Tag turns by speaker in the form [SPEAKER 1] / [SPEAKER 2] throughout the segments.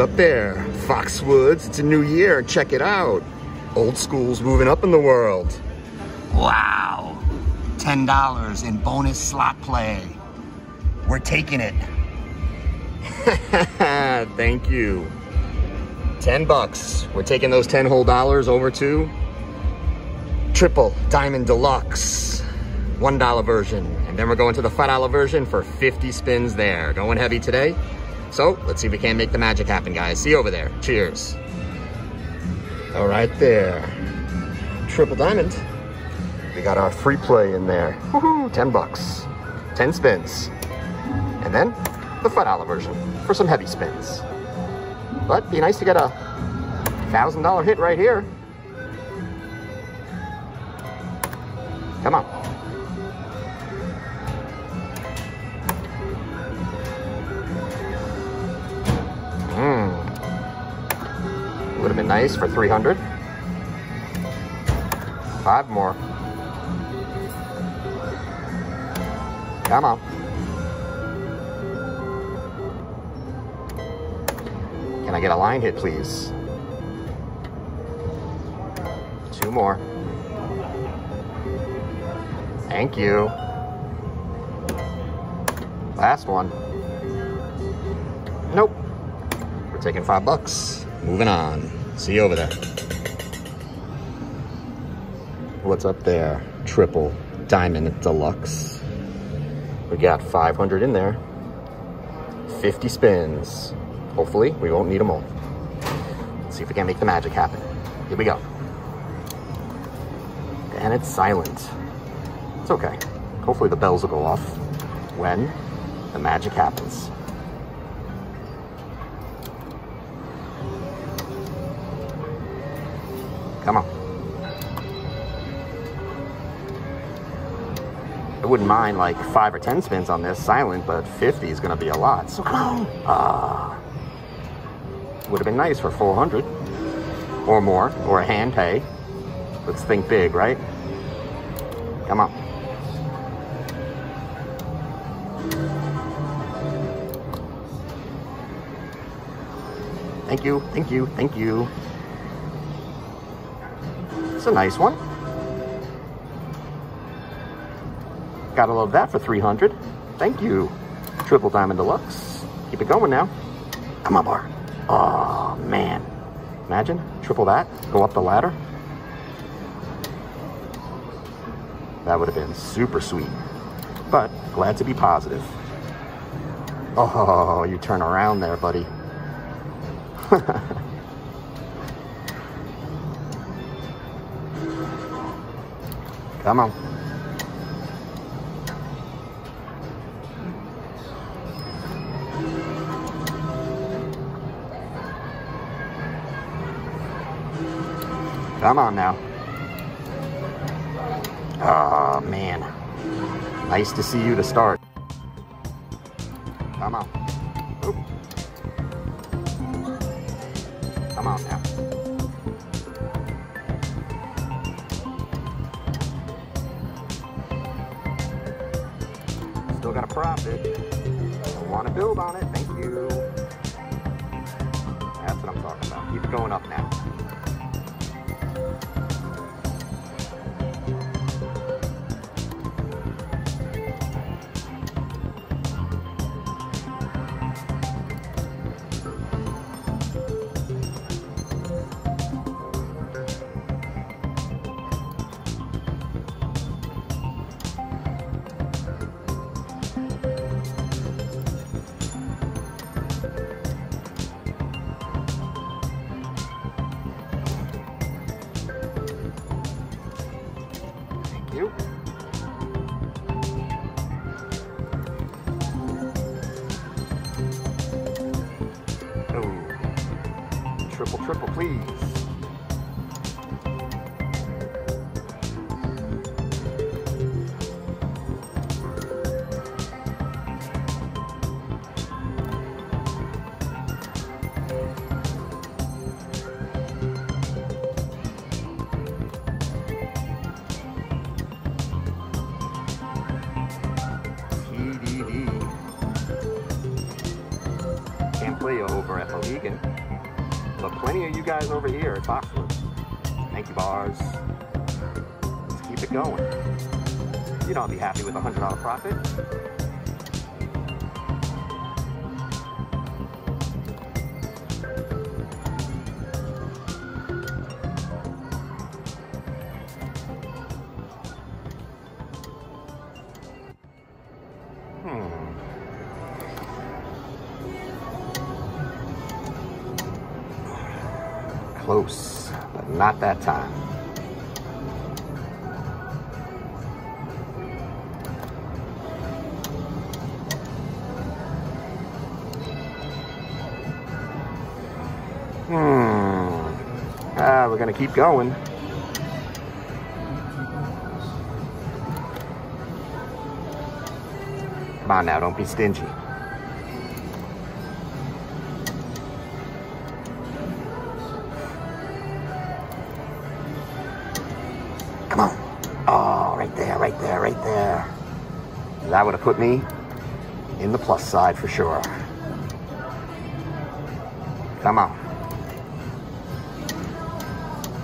[SPEAKER 1] Up there? Foxwoods, it's a new year. Check it out. Old school's moving up in the world. Wow. $10 in bonus slot play. We're taking it. Thank you. 10 bucks. We're taking those 10 whole dollars over to Triple Diamond Deluxe. $1 version. And then we're going to the $5 version for 50 spins there. Going heavy today. So let's see if we can make the magic happen, guys. See you over there. Cheers. All right there. Triple Diamond. We got our free play in there. 10 bucks. 10 spins. And then the $5 version for some heavy spins. But be nice to get a $1,000 hit right here. Come on. Nice for 300. Five more. Come on. Can I get a line hit, please? Two more. Thank you. Last one. Nope. We're taking five bucks. Moving on. See you over there. What's up there? Triple Diamond Deluxe. We got 500 in there. 50 spins. Hopefully, we won't need them all. Let's see if we can make the magic happen. Here we go. And it's silent. It's okay. Hopefully the bells will go off when the magic happens. Come on. I wouldn't mind like five or 10 spins on this silent, but 50 is gonna be a lot. So come on. Ah. Would have been nice for 400 or more, or a hand pay. Let's think big, right? Come on. Thank you, thank you, thank you. It's a nice one. Gotta love that for 300. Thank you. Triple Diamond Deluxe. Keep it going now. Come on, bar. Oh, man. Imagine, triple that, go up the ladder. That would have been super sweet. But glad to be positive. Oh, you turn around there, buddy. Come on. Come on now. Oh, man. Nice to see you to start. Come on. Oop. Come on now. Still got a profit. I want to build on it. Thank you. That's what I'm talking about. Keep it going up now. You. Oh. Triple, triple, please. But plenty of you guys over here at Foxwoods. Thank you, bars. Let's keep it going. You don't be happy with a $100 profit. Hmm. Close, but not that time. Hmm. Ah, we're gonna keep going. Come on now, don't be stingy. Right there. That would have put me in the plus side for sure. Come on.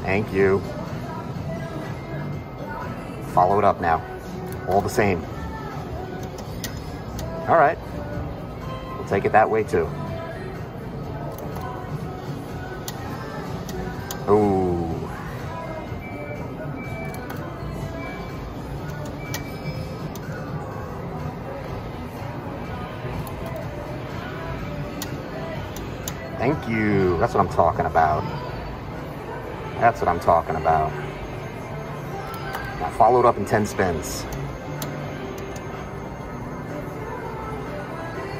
[SPEAKER 1] Thank you. Follow it up now. All the same. All right. We'll take it that way too. Ooh. Thank you. That's what I'm talking about. That's what I'm talking about. Now followed up in 10 spins.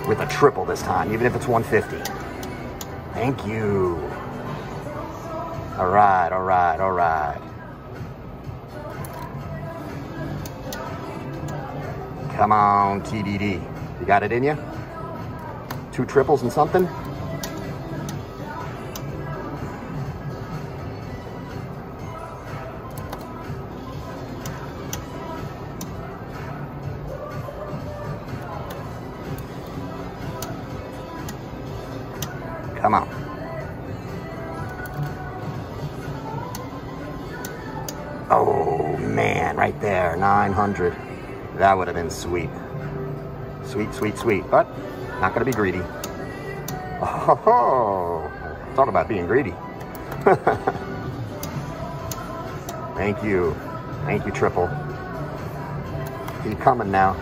[SPEAKER 1] With a triple this time, even if it's 150. Thank you. All right, all right, all right. Come on, TDD. You got it in you? Two triples and something? Oh, man, right there, 900. That would have been sweet. Sweet, sweet, sweet, but not to be greedy. Oh, talk about being greedy. Thank you. Thank you, Triple. Keep coming now.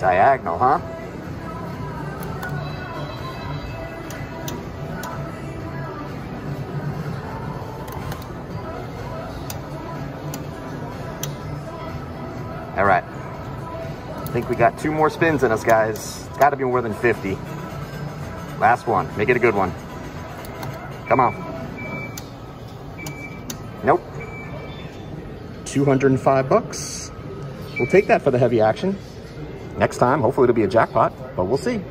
[SPEAKER 1] Diagonal, huh? I think we got two more spins in us, guys. It's got to be more than 50. Last one. Make it a good one. Come on. Nope. 205 bucks. We'll take that for the heavy action. Next time, hopefully it'll be a jackpot, but we'll see.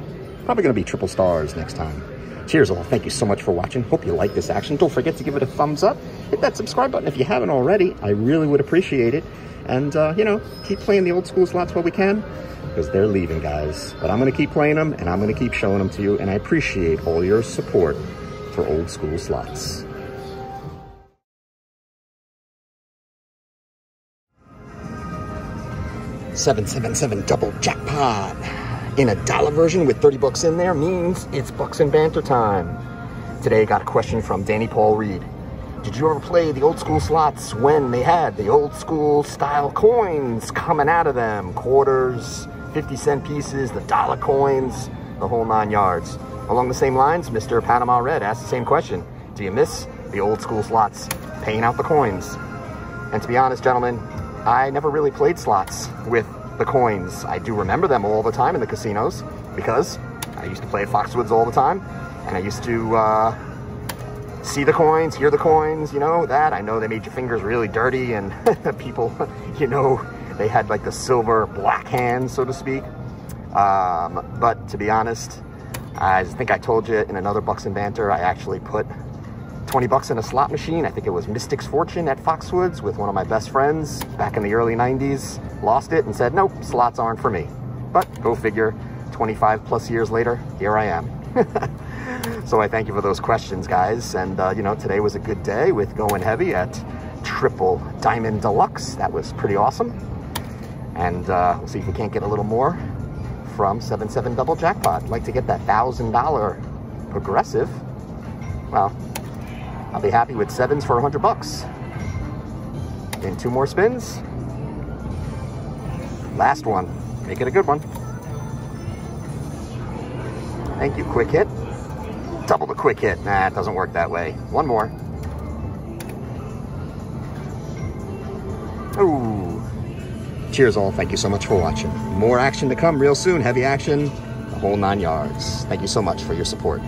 [SPEAKER 1] Probably going to be triple stars next time. Cheers all. Thank you so much for watching. Hope you like this action. Don't forget to give it a thumbs up. Hit that subscribe button if you haven't already. I really would appreciate it. And, uh, you know, keep playing the old school slots while we can because they're leaving, guys. But I'm going to keep playing them and I'm going to keep showing them to you. And I appreciate all your support for old school slots. Seven seven seven double jackpot in a dollar version with 30 bucks in there means it's bucks and banter time. Today I got a question from Danny Paul Reed. Did you ever play the old school slots when they had the old school style coins coming out of them? Quarters, 50 cent pieces, the dollar coins, the whole nine yards. Along the same lines, Mr. Panama Red asked the same question. Do you miss the old school slots paying out the coins? And to be honest, gentlemen, I never really played slots with the coins. I do remember them all the time in the casinos because I used to play at Foxwoods all the time and I used to uh, see the coins, hear the coins, you know, that. I know they made your fingers really dirty and people, you know, they had like the silver black hands, so to speak. Um, but to be honest, I think I told you in another Bucks and Banter, I actually put 20 bucks in a slot machine. I think it was Mystic's Fortune at Foxwoods with one of my best friends back in the early 90s. Lost it and said, nope, slots aren't for me. But go figure, 25 plus years later, here I am. so I thank you for those questions, guys. And, uh, you know, today was a good day with going heavy at Triple Diamond Deluxe. That was pretty awesome. And uh, we'll see if we can't get a little more from 7-7 Double Jackpot. I'd like to get that $1,000 progressive. Well, I'll be happy with sevens for 100 bucks. In two more spins. Last one. Make it a good one. Thank you, quick hit. Double the quick hit. Nah, it doesn't work that way. One more. Ooh. Cheers all. Thank you so much for watching. More action to come real soon. Heavy action. The whole nine yards. Thank you so much for your support.